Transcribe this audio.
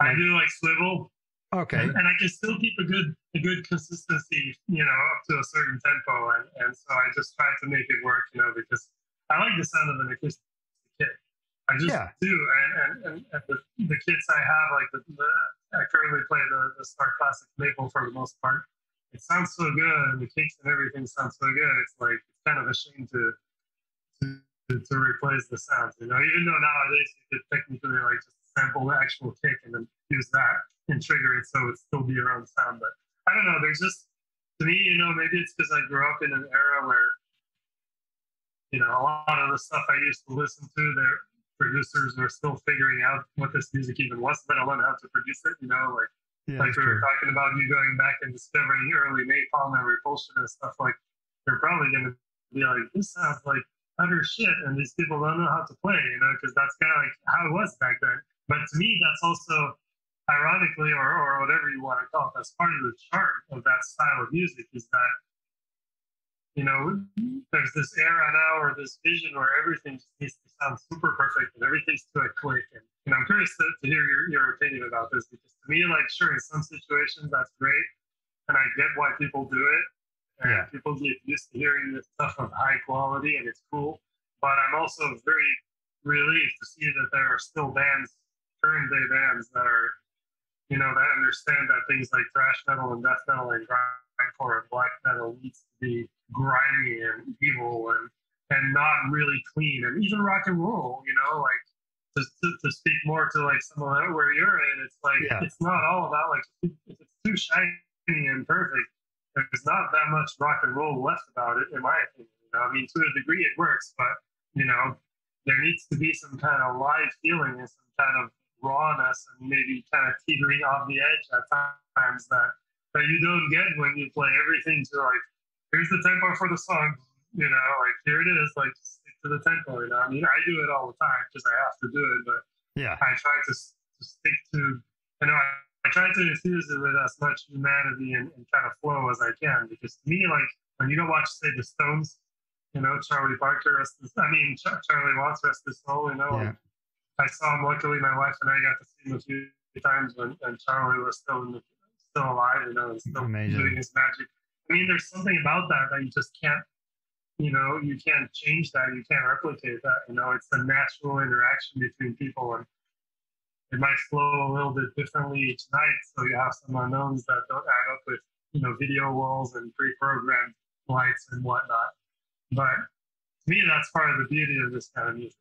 I do like swivel. Okay. And, and, I can still keep a good a good consistency, you know, up to a certain tempo. And, and so I just try to make it work, you know, because I like the sound of an acoustic kit. I just yeah. do. And, and, and, and the, the, kits I have, like the, the I currently play the, the Star Classic Maple for the most part. It sounds so good, and the kicks and everything sounds so good. It's like it's kind of a shame to to, to replace the sounds. You know, even though nowadays you could technically like just sample the actual kick and then use that and trigger it so it still be your own sound. But I don't know. There's just to me, you know, maybe it's because I grew up in an era where you know a lot of the stuff I used to listen to, their producers were still figuring out what this music even was, let alone how to produce it. You know, like yeah, like we were talking about you going back and discovering early napalm and repulsion and stuff. Like you're probably going to be like, this sounds like utter shit, and these people don't know how to play. You know, because that's kind of like how it was back then. But to me, that's also ironically, or, or whatever you want to call it, that's part of the charm of that style of music is that, you know, there's this era now or this vision where everything just needs to sound super perfect and everything's to a click. And, and I'm curious to, to hear your, your opinion about this because to me, like, sure, in some situations that's great. And I get why people do it. Yeah. people get used to hearing this stuff of high quality and it's cool. But I'm also very relieved to see that there are still bands current day bands that are, you know, that understand that things like thrash metal and death metal and grindcore and black metal needs to be grimy and evil and and not really clean. And even rock and roll, you know, like to, to, to speak more to like some of that where you're in, it's like yeah. it's not all about like if it's too shiny and perfect, there's not that much rock and roll left about it, in my opinion. You know, I mean, to a degree it works, but you know, there needs to be some kind of live feeling and some kind of rawness and maybe kind of teetering off the edge at times that that you don't get when you play everything to like here's the tempo for the song you know? Like here it is like stick to the tempo you know? I mean i do it all the time because i have to do it but yeah. I try to, to stick to you know I, I try to infuse it with as much humanity and, and kind of flow as i can because to me like when you don't watch say the stones you know charlie parker i mean charlie watts rest his soul you know yeah. I saw him. Luckily, my wife and I got to see him a few times when, when Charlie was still in the, still alive, you know, and still Amazing. doing his magic. I mean, there's something about that that you just can't, you know, you can't change that. You can't replicate that. You know, it's a natural interaction between people, and it might flow a little bit differently each night. So you have some unknowns that don't add up with, you know, video walls and pre-programmed lights and whatnot. But to me, that's part of the beauty of this kind of music.